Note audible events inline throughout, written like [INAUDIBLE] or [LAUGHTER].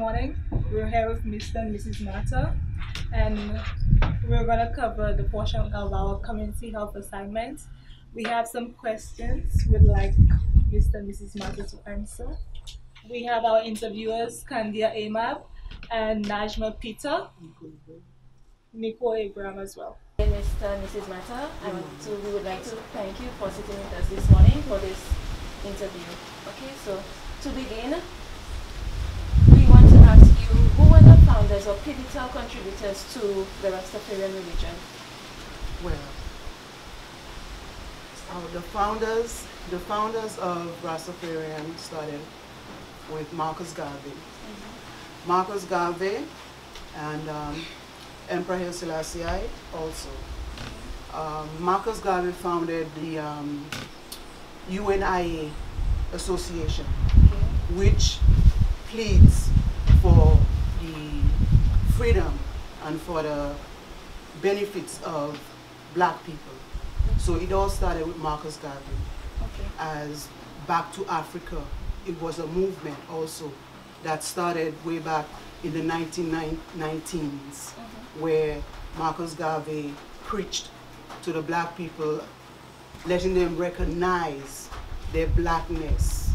Mr. and Mrs. Mata, and we're going to cover the portion of our community health assignment. We have some questions we'd like Mr. and Mrs. Mata to answer. We have our interviewers, Kandia Amab and Najma Peter, Nico Abraham as well. Mr. and Mrs. Mata, I we would like to thank you for sitting with us this morning for this interview. Okay, so to begin, we want to ask you who were the founders or pivotal contributors to the Rastafarian religion? Well, uh, the founders, the founders of Rastafarian started with Marcus Garvey. Marcus Garvey and um, Emperor Haile Selassie also. Um, Marcus Garvey founded the um, UNIA Association, which pleads for the freedom and for the benefits of black people. So it all started with Marcus Garvey Okay. as Back to Africa. It was a movement also that started way back in the 1919s mm-hmm. where Marcus Garvey preached to the black people, letting them recognize their blackness,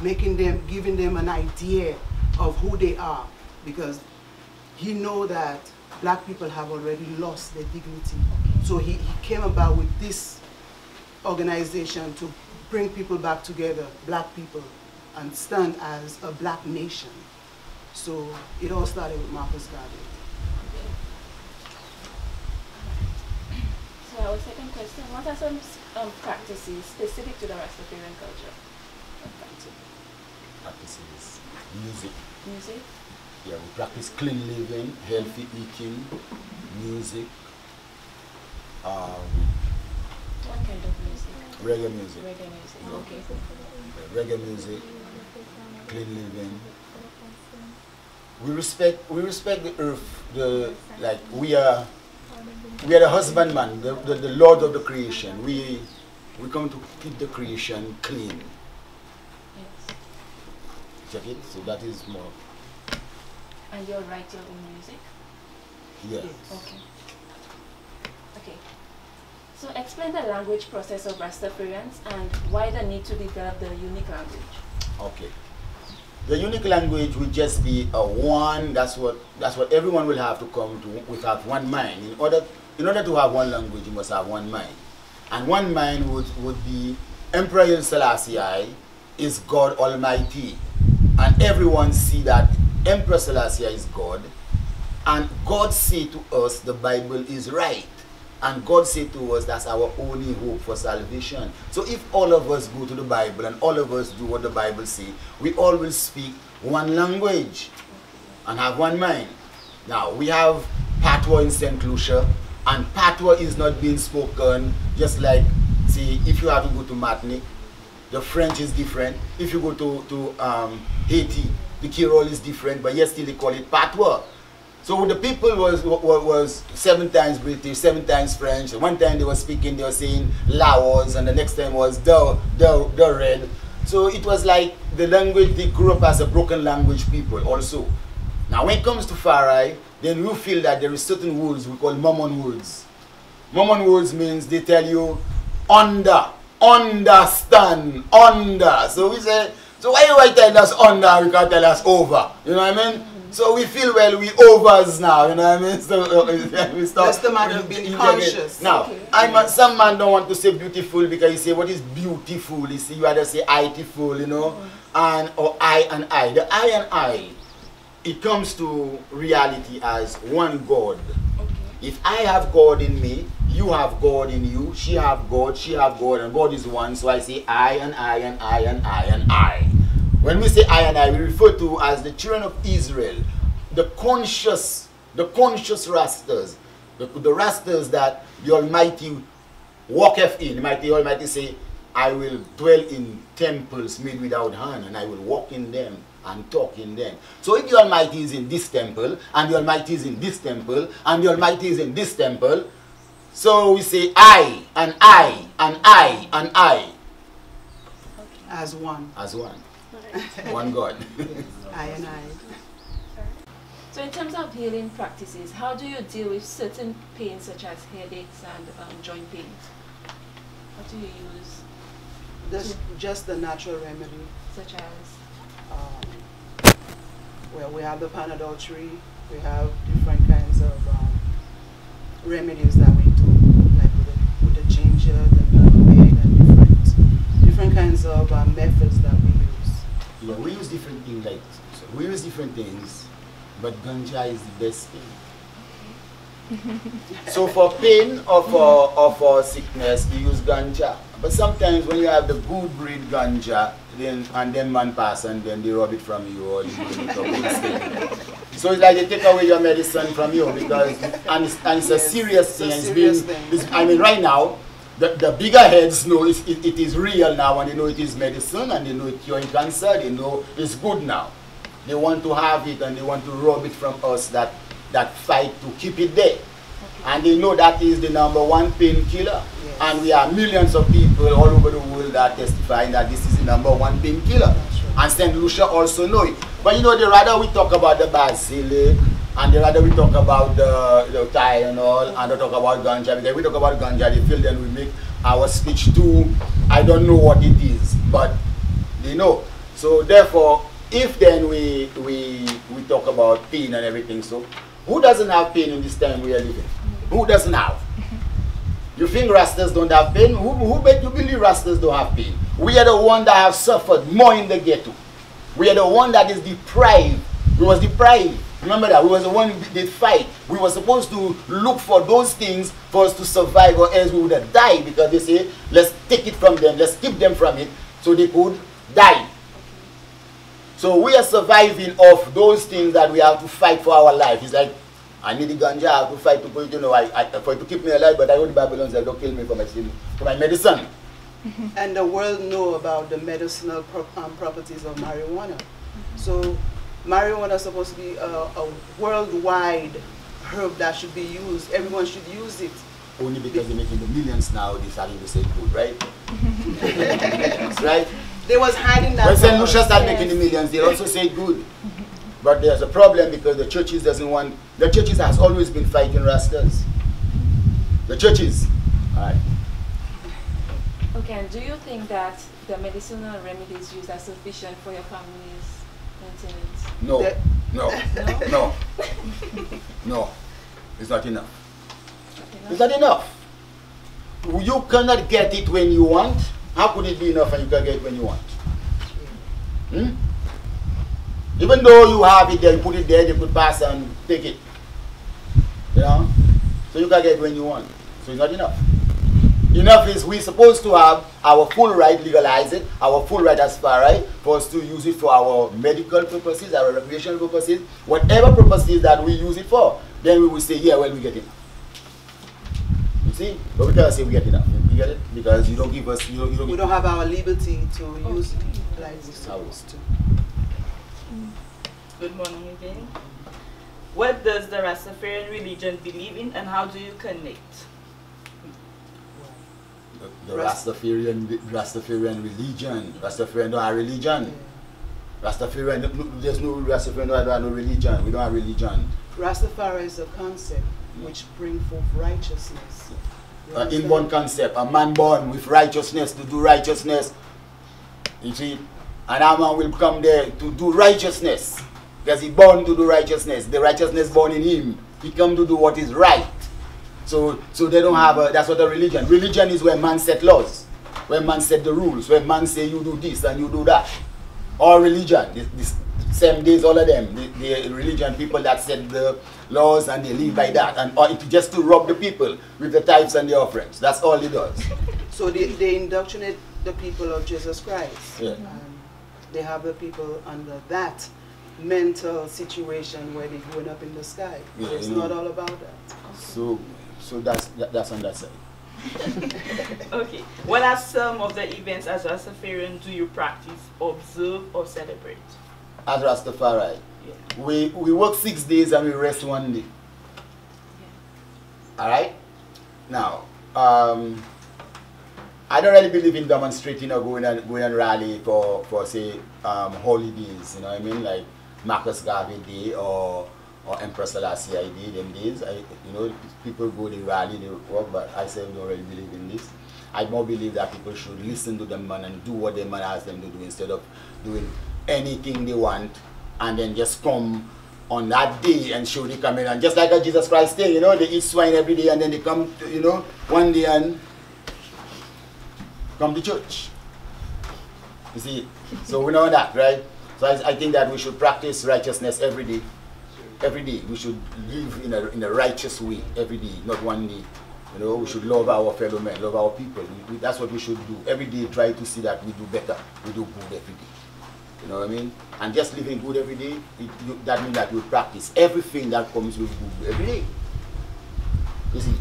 making them, giving them an idea of who they are because he know that black people have already lost their dignity. So he, he came about with this organization to bring people back together, black people, and stand as a black nation. So it all started with Marcus Garvey. So our second question, what are some um, practices specific to the Rastafarian culture? practices music. Music? Yeah, we practice clean living, healthy eating, music, um, What kind of music? reggae music, Reggae music, okay. Yeah, reggae music, clean living. We respect we respect the earth. The like we are we are the husbandman, the, the, the Lord of the creation. We we come to keep the creation clean. Yes. So that is more And you'll write your own music? yes. Okay. Okay. So explain the language process of Rastafarians and why the need to develop the unique language. Okay. The unique language will just be a one. That's what that's what everyone will have to come to without one mind. In order in order to have one language, you must have one mind, and one mind would would be Emperor Selassie is God Almighty, and everyone see that Emperor Selassie is God, and God say to us the Bible is right. And God said to us that's our only hope for salvation. So if all of us go to the Bible and all of us do what the Bible say, we all will speak one language and have one mind. Now we have patois in St. Lucia and patois is not being spoken just like see if you have to go to Martinique, the French is different. If you go to, to um, Haiti, the Creole is different, but yet still they call it patois. So the people was, was seven times British, seven times French. One time they were speaking, they were saying Laos, and the next time was the the the red. So it was like the language they grew up as a broken language people also. Now when it comes to Farai, then we feel that there is certain words we call Mormon words. Mormon words means they tell you under, understand, under. So we say, so why you why tell us under, we can't tell us over. You know what I mean? So we feel well, we overs now, you know what I mean? [LAUGHS] So uh, we start. That's the matter of we- being you get it. conscious. Now, Okay. I'm a, some man don't want to say beautiful because you say what is beautiful. You see, you either say itiful, you know, and or I and I. The I and I, it comes to reality as one God. Okay. If I have God in me, you have God in you, she have God, she have God, and God is one. So I say I and I and I and I and I. When we say I and I, we refer to as the children of Israel, the conscious, the conscious Rastas, the, the Rastas that the Almighty walketh in. The mighty Almighty say, I will dwell in temples made without hand, and I will walk in them and talk in them. So if the Almighty is in this temple, and the Almighty is in this temple, and the Almighty is in this temple, so we say I, and I, and I, and I, As one. as one. [LAUGHS] One God. [LAUGHS] I and I. So in terms of healing practices, how do you deal with certain pains such as headaches and um, joint pains? What do you use? Just, just the natural remedy. Such as? Um, well, we have the Panadol tree. We have different kinds of um, remedies that we do, like with the, with the ginger, the nutmeg, and different, different kinds of uh, methods that we use. Yeah, we use different things like so we use different things, but ganja is the best thing. so for pain or for or for sickness, you use ganja. But sometimes when you have the good breed ganja, then and then man pass and then they rob it from you or you [LAUGHS] burn it up instead. So it's like they take away your medicine from you because and it's, and it's a Yes, serious it's a thing. It's serious being, thing. I mean right now the, the bigger heads know it's, it, it is real now and they know it is medicine and they know it's curing cancer, they know it's good now. They want to have it and they want to rob it from us that, that fight to keep it there. And they know that is the number one painkiller. Yes. And we are millions of people all over the world that testifying that this is the number one painkiller. And St. Lucia also know it. But you know, the rather we talk about the basilic, and the rather we talk about the, the Thai and they talk about ganja, because we talk about ganja, they feel then we make our speech too, I don't know what it is, but they know. So therefore, if then we, we, we talk about pain and everything, so who doesn't have pain in this time we are living? Who doesn't have? You think Rastas don't have pain? Who, who bet you believe Rastas don't have pain? We are the one that have suffered more in the ghetto. We are the one that is deprived. We was deprived. Remember that we was the one who did fight. We were supposed to look for those things for us to survive, or else we would have died because they say, let's take it from them, let's keep them from it, so they could die. So we are surviving off those things that we have to fight for our life. It's like I need the ganja, I have to fight to put, you know, I, I, for it to keep me alive, but I know the Babylon, that don't kill me for my sin, for my medicine. Mm-hmm. And the world know about the medicinal pro- um, properties of marijuana. Mm-hmm. So marijuana is supposed to be a, a worldwide herb that should be used. Everyone should use it. Only because they're making the millions now, they're starting to say good, right? Mm-hmm. [LAUGHS] Right? They was hiding that. When from St. Lucia us. start making the millions, they also say good. But there's a problem because the churches doesn't want, the churches has always been fighting Rastas. The churches. Alright. Okay, and do you think that the medicinal remedies used are sufficient for your family's maintenance? No, no, [LAUGHS] No? no, no. It's not enough. Okay, It's not enough. You cannot get it when you want. How could it be enough and you can get it when you want? Hmm? Even though you have it there, you put it there, you could pass and take it. You know? So you can get it when you want. So it's not enough. Enough is we're supposed to have our full right, legalize it, our full right as far right, for us to use it for our medical purposes, our recreational purposes, whatever purposes that we use it for, then we will say, yeah, well, we get it. You see? But we can't say we get enough. You get it? Because you don't give us, you don't, you don't We don't have our liberty to use it like we're supposed to. Mm. Good morning again. What does the Rastafarian religion believe in and how do you connect? The, the Rast- Rastafarian, Rastafarian religion. Rastafarian don't have religion. Rastafarian, there's no Rastafarian don't have no religion. We don't have religion. Rastafari is a concept which bring forth righteousness. An inborn concept. A man born with righteousness to do righteousness. You see? And a man will come there to do righteousness. Because he born to do righteousness. The righteousness born in him. He come to do what is right. So so they don't have a that's what a religion. Religion is where man set laws. Where man set the rules. Where man say you do this and you do that. All religion. This, this same days all of them. The, the religion people that set the laws and they live by that. And or it just to rob the people with the tithes and the offerings. That's all it does. [LAUGHS] So they, they indoctrinate the people of Jesus Christ. Yeah. And they have the people under that mental situation where they're going up in the sky. Yeah, it's not all about that. So so that's that, that's on that side. [LAUGHS] Okay. What are some of the events as Rastafarian do you practice, observe, or celebrate? As Rastafari. Yeah. We we work six days and we rest one day. Alright? Now, um, I don't really believe in demonstrating or going and going and rally for, for say um, holidays, you know what I mean? Like Marcus Garvey Day or or Empress Selassie I did them days. I, you know, people go, they rally, they work, but I say don't really believe in this. I more believe that people should listen to the man and do what the man asks them to do instead of doing anything they want and then just come on that day and show they come in and just like a Jesus Christ thing, you know, they eat swine every day and then they come, to, you know, one day and come to church. You see, so we know that, right? So I, I think that we should practice righteousness every day. Every day we should live in a, in a righteous way every day, not one day. You know, we should love our fellow men, love our people. We, we, that's what we should do. Every day try to see that we do better. We do good every day. You know what I mean? And just living good every day, it, you, that means that we practice everything that comes with good every day. You see?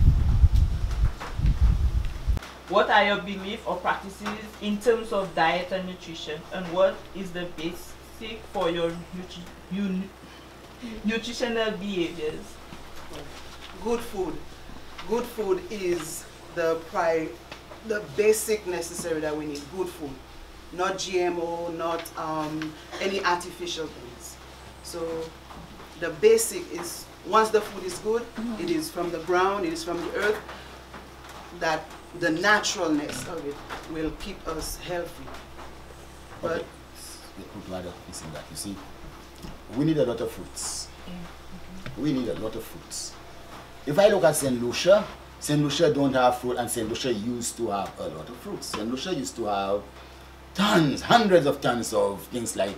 What are your beliefs or practices in terms of diet and nutrition, and what is the basic for your nutri you, nutritional behaviors? Good food. Good food is the pri the basic necessary that we need. Good food. Not GMO, not um, any artificial things. So the basic is once the food is good, it is from the ground, it is from the earth, that the naturalness of it will keep us healthy. But Okay. Put ladder facing that. You see, we need a lot of fruits. We need a lot of fruits. If I look at St. Lucia, St. Lucia don't have fruit and St. Lucia used to have a lot of fruits. St. Lucia used to have tons, hundreds of tons of things like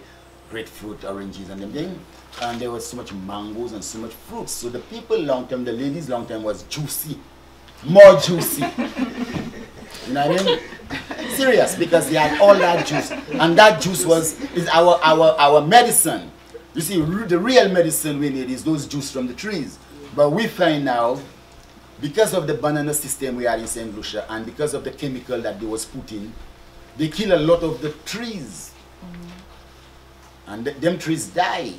grapefruit, oranges and them thing. And there was so much mangoes and so much fruits. So the people long term, the ladies long term was juicy. More juicy. [LAUGHS] You know what I mean? Serious, because they had all that juice, and that juice was is our our our medicine. You see, the real medicine we need is those juice from the trees. But we find now, because of the banana system we had in Saint Lucia, and because of the chemical that they was put in, they kill a lot of the trees, mm-hmm. and th- them trees die.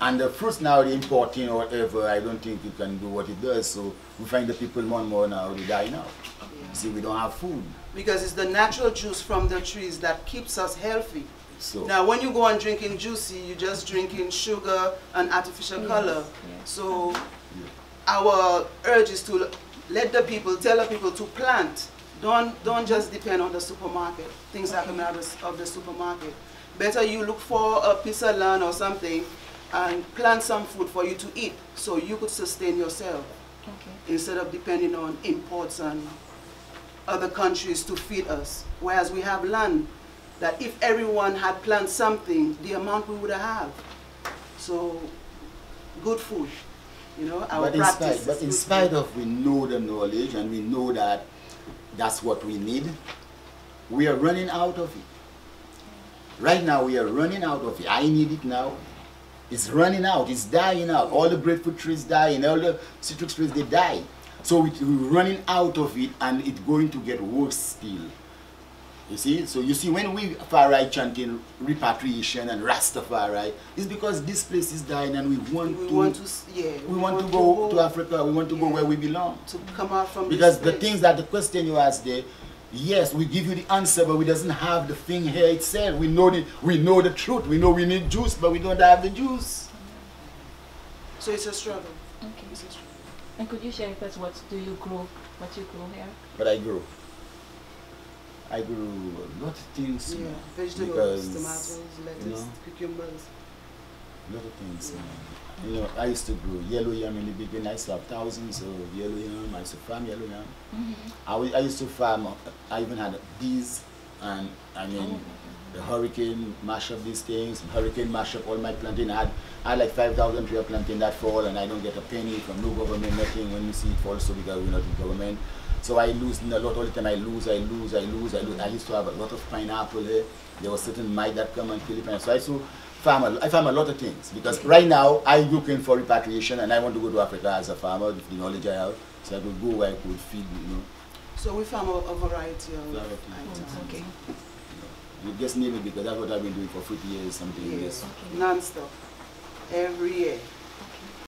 And the fruits now they importing or whatever, I don't think it can do what it does. So we find the people more and more now they die now. See, we don't have food. because it's the natural juice from the trees that keeps us healthy. So Now, when you go on drinking juicy, you're just drinking sugar and artificial color. yes. So, our urge is to let the people, tell the people to plant. Don't don't just depend on the supermarket. Things that come out of of the supermarket. Better you look for a piece of land or something, and plant some food for you to eat, so you could sustain yourself Okay. instead of depending on imports and other countries to feed us. Whereas we have land that if everyone had planted something, the amount we would have. So, good food, you know, our but in practice. spite, but in spite food. of we know the knowledge and we know that that's what we need, we are running out of it. Right now we are running out of it. I need it now. It's running out. It's dying out. All the grapefruit trees dying. All the citrus trees they die. So we're running out of it, and it's going to get worse still. You see, so you see, when we far right chanting repatriation and Rastafari, it's because this place is dying, and we want we to want to, yeah, we want to go to Africa. We want to go where we belong. to come out from Because this the place. things that the question you asked there, yes, we give you the answer, but we doesn't have the thing here itself. We know the we know the truth. We know we need juice, but we don't have the juice. So it's a struggle. Okay. It's a struggle. And could you share with us what do you grow, what you grow here? But I grew. I grew a lot of things. Yeah, man, vegetables, because, tomatoes, lettuce, you know, cucumbers. A lot of things. man. You know, I used to grow yellow yam in the beginning. I used to have thousands of yellow yam. I used to farm yellow yam. Mm-hmm. I, wa- I used to farm, uh, I even had bees, and I mean, the hurricane mash up these things, hurricane mash up all my planting. I had, I had like 5,000 tree of planting that fall, and I don't get a penny from no government, nothing when you see it fall, so because we're not in government. So I lose a lot all the time. I lose, I lose, I lose, I lose. I used to have a lot of pineapple here. There was certain mite that come and kill the pineapple. So I used to farm a, I farm a lot of things because right now I'm looking for repatriation and I want to go to Africa as a farmer with the knowledge I have. So I could go where I could feed, you know. So we farm a, a variety of items. Okay. You just name it because that's what I've been doing for 50 years, something. Yes, Yes. non-stop, every year.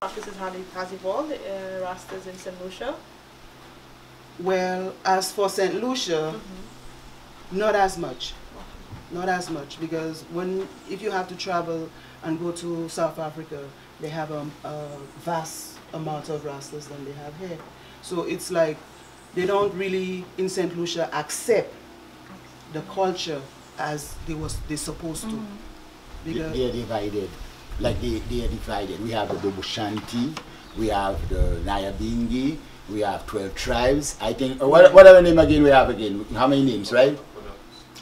Practices has, has evolved, uh, Rastas in St. Lucia. Well, as for St. Lucia, Mm-hmm. not as much. Not as much because when if you have to travel and go to South Africa, they have a, a vast amount of rastas than they have here. So it's like they don't really in St. Lucia accept the culture as they was they supposed to. They, Because they are divided. Like they, they are divided. We have the Bobo Shanti, we have the Nyabingi, we have 12 tribes. I think, uh, what, what other name again we have again? How many names, right?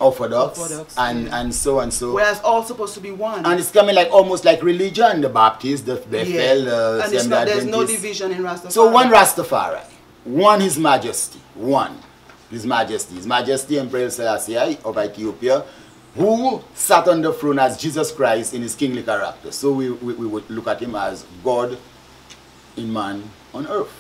Orthodox, Orthodox, and, yeah. and so and so. whereas all supposed to be one. and it's coming like almost like religion, the Baptist, the Bethel, yeah. the and it's not, there's no division in Rastafari. So one Rastafari, one His Majesty, one His Majesty, His Majesty Emperor Selassie of Ethiopia, who sat on the throne as Jesus Christ in his kingly character. So we, we, we would look at him as God in man on earth.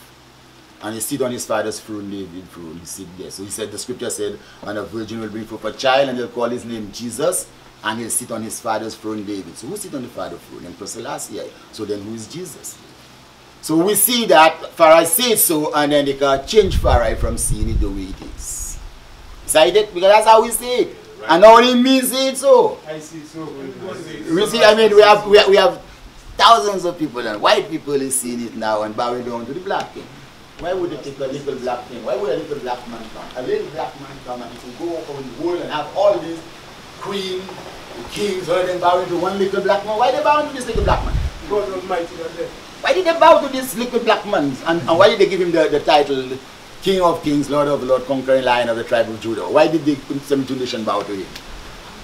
And he sit on his father's throne, David throne, he sit there. So he said, the scripture said, and a virgin will bring forth a child, and they'll call his name Jesus, and he'll sit on his father's throne, David. So who sit on the father's throne? Emperor Selassie. So then who is Jesus? So we see that Farai said so, and then they can change Farai from seeing it the way it is. Say that because that's how we see it. And all it means it so. I see so. We see, I mean, we have, we have, we have thousands of people, and white people is seeing it now and bowing down to the black king. Why would they take a little black king? Why would a little black man come? A little black man come and he could go on the world and have all these queen, kings, all them bowing to one little black man. Why they bowing to this little black man? God Almighty day. Why did they bow to this little black man? And, and why did they give him the, the title King of Kings, Lord of Lords, Conquering Lion of the tribe of Judah? Why did the Seventh Nation bow to him?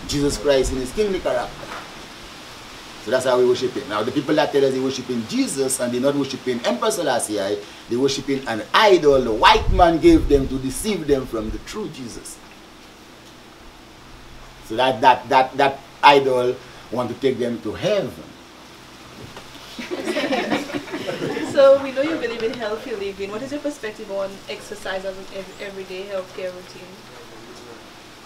Jesus Christ in his kingly character. So that's how we worship him. Now the people that tell us they worshiping Jesus and they're not worshiping Emperor Selassie, eh, they worshiping an idol the white man gave them to deceive them from the true Jesus. So that that that that idol want to take them to heaven. So we know you believe in healthy living. What is your perspective on exercise as an ev- everyday healthcare routine?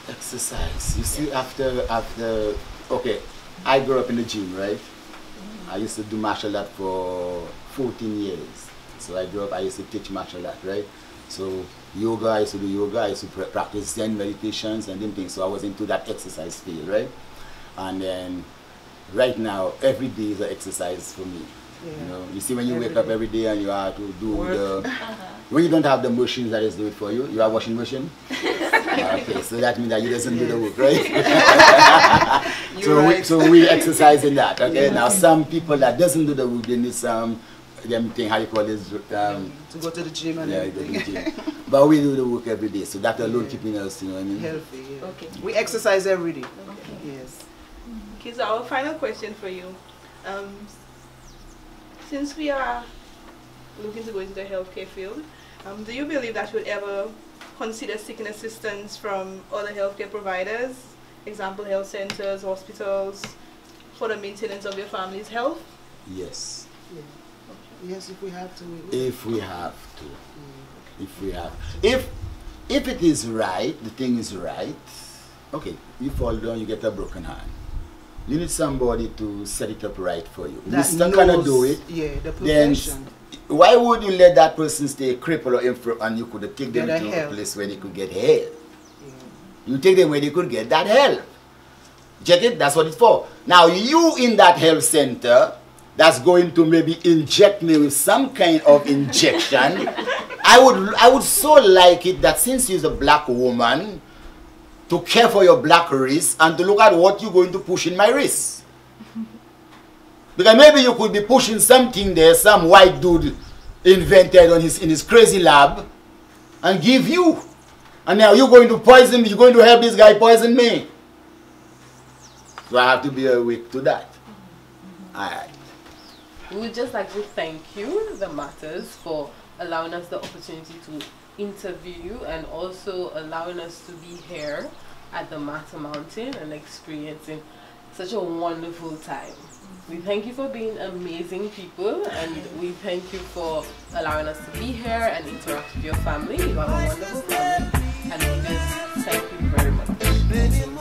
exercise. You see, after after okay, I grew up in the gym, right? Mm-hmm. I used to do martial art for 14 years. So I grew up. I used to teach martial art, right? So yoga, I used to do yoga. I used to pra- practice Zen meditations and them things. So I was into that exercise field, right? And then right now, every day is an exercise for me. You know, you see when you Every wake up every day and you have to do Work. the [LAUGHS] when you don't have the machines that is do it for you, you have washing machine. [LAUGHS] okay, so that means that you doesn't do the work, right? [LAUGHS] You're so we so we exercise in that. Okay, now some people that doesn't do the work, they need some them thing how you call this um to go to the gym and yeah, the gym. But we do the work every day, so that alone Yeah. keeping us, you know what I mean? Healthy, yeah. Okay. We exercise every day. Okay. Yes. Okay, so our final question for you. Um, since we are looking to go into the healthcare field, um, do you believe that you would ever consider seeking assistance from other healthcare providers, example health centers, hospitals, for the maintenance of your family's health? Yes. Yes, if we have to. If we have to. If we have if if it is right, the thing is right, okay, you fall down, you get a broken hand. You need somebody to set it up right for you. That Mr. cannot knows- do it. Yeah, the then why would you let that person stay crippled or infirm and you could take them Get a to a help. place where they could get help? Yeah. You take them where they could get that help. Check it? That's what it's for. Now you in that health center that's going to maybe inject me with some kind of injection. [LAUGHS] I would I would so like it that since you're a black woman, to care for your black wrist and to look at what you're going to push in my wrist. Because maybe you could be pushing something there, some white dude invented on his in his crazy lab, and give you. And now you're going to poison me, you're going to help this guy poison me. So I have to be awake to that. Alright. We would just like to thank you, the Matters, for allowing us the opportunity to interview and also allowing us to be here at the Matter Mountain and experiencing such a wonderful time. We thank you for being amazing people and we thank you for allowing us to be here and interact with your family. You have a wonderful family and we just thank you very much.